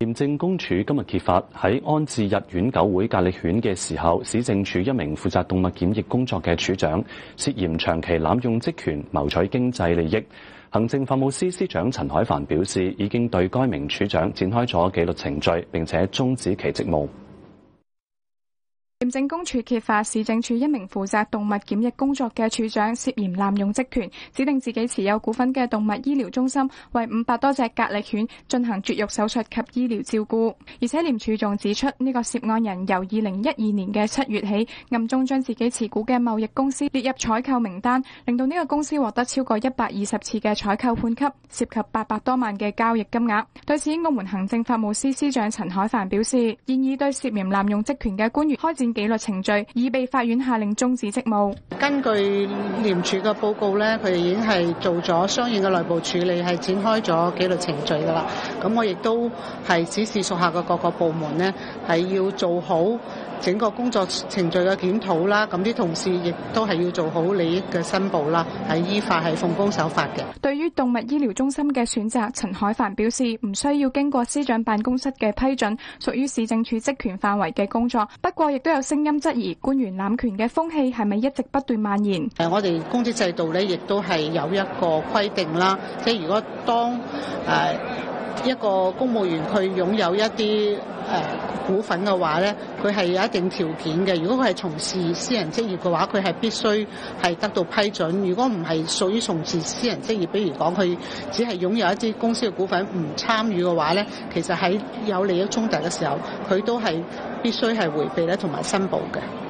廉政公署今日揭发喺安置日院狗会隔离犬嘅时候，市政署一名负责动物检疫工作嘅處長涉嫌长期滥用职权谋取经济利益。行政法务司司长陈海帆表示，已经对该名處長展开咗纪律程序，并且终止其职务。政公署揭發市政署一名負責動物檢疫工作嘅處長涉嫌濫用職權，指定自己持有股份嘅動物醫療中心為五百多隻格力犬進行絕育手術及醫療照顧，而且廉署仲指出呢個涉案人由二零一二年嘅七月起暗中將自己持股嘅貿易公司列入採購名單，令到呢個公司獲得超過一百二十次嘅採購判級，涉及八百多萬嘅交易金額。對此，澳門行政法務司司長陳海帆表示，現已對涉嫌濫用職權嘅官員開展。纪律程序已被法院下令终止职务。根据廉署嘅报告咧，佢哋已经系做咗相应嘅内部处理，系展开咗纪律程序噶啦。咁我亦都系指示属下嘅各个部门咧，系要做好整個工作程序嘅檢討啦。咁啲同事亦都係要做好利益嘅申報啦，係依法係奉公守法嘅。對於動物醫療中心嘅選擇，陳海帆表示唔需要經過司長辦公室嘅批准，屬於市政署職權範圍嘅工作。不過亦都有。聲音質疑官員濫權嘅風氣係咪一直不斷蔓延？誒，我哋公職制度咧，亦都係有一個規定啦。即係如果當誒一個公務員佢擁有一啲誒股份嘅話咧，佢係有一定條件嘅。如果佢係從事私人職業嘅話，佢係必須係得到批准。如果唔係屬於從事私人職業，比如講佢只係擁有一啲公司嘅股份唔參與嘅話咧，其實喺有利益衝突嘅時候，佢都係必須係迴避咧同埋申報嘅。